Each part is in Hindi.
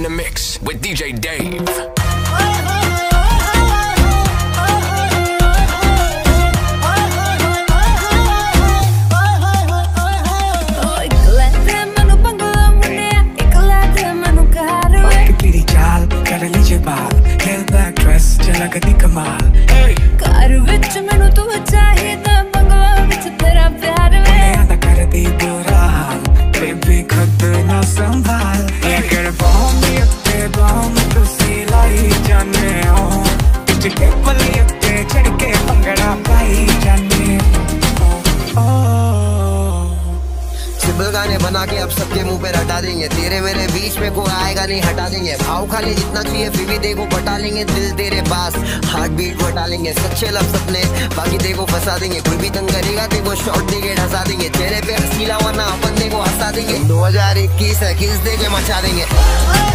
in the mix with DJ Dave. लगती कमाल घर विच मैनू तू चाहिदा मंगवा विच तेरा प्यार वे मैं आदा कर दी बुरा हाल बेबी खुद ना संभाल के पंगड़ा पाई जाने हो। oh, oh. सिंपल गाने बना के अब सबके मुँह पे रटा देंगे। तेरे मेरे बीच में कोई आएगा नहीं हटा देंगे। भाव खाली जितना चाहिए फिर भी देखो पटा लेंगे दिल तेरे पास। हार्ट बीट बटा लेंगे सच्चे लफ्ज अपने बाकी देखो फंसा देंगे कोई भी तंग करेगा देखो शॉर्ट देके ढसा देंगे। चेहरे पे हसीला वरना अपन देखो हंसा देंगे। 2021 है किस दे के मचा देंगे।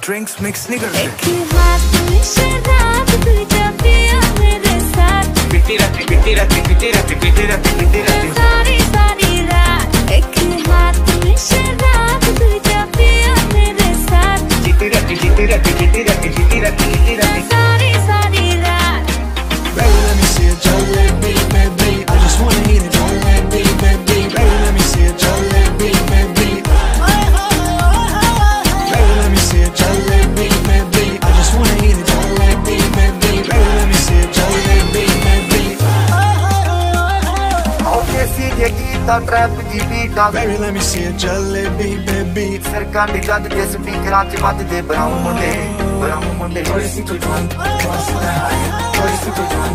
drinks mix niggers. ਕੀਤਾ trap the beta Baby, let me see it, jalebi, baby. ਸਰਕਾਂ ਦੀ ਗੱਦ ਦੇ ਸਪੀਕਰਾਂ 'ਚ ਵੱਜਦੇ ਬਰਾਉਨ ਮੁੰਡੇ ਬਰਾਉਨ ਮੁੰਡੇ Pobrecito Juan, todos son de high Pobrecito Juan,